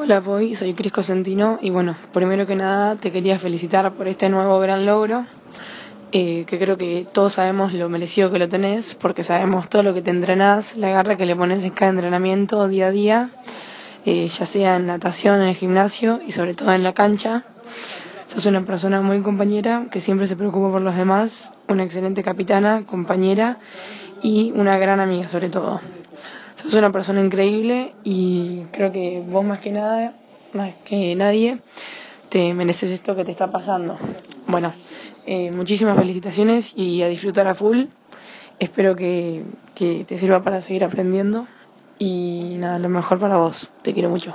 Hola, Boy, soy Cris Cosentino y bueno, primero que nada te quería felicitar por este nuevo gran logro, eh, que creo que todos sabemos lo merecido que lo tenés, porque sabemos todo lo que te entrenás, la garra que le pones en cada entrenamiento día a día, eh, ya sea en natación, en el gimnasio y sobre todo en la cancha. Sos una persona muy compañera, que siempre se preocupa por los demás, una excelente capitana, compañera y una gran amiga sobre todo. Sos una persona increíble y creo que vos más que nada, más que nadie, te mereces esto que te está pasando. Bueno, eh, muchísimas felicitaciones y a disfrutar a full. Espero que, que te sirva para seguir aprendiendo y nada, lo mejor para vos. Te quiero mucho.